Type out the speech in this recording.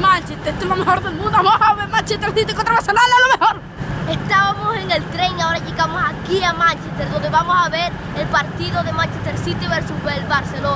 Manchester, esto es lo mejor del mundo. Vamos a ver Manchester City contra Barcelona, lo mejor. Estábamos en el tren y ahora llegamos aquí a Manchester, donde vamos a ver el partido de Manchester City versus el Barcelona.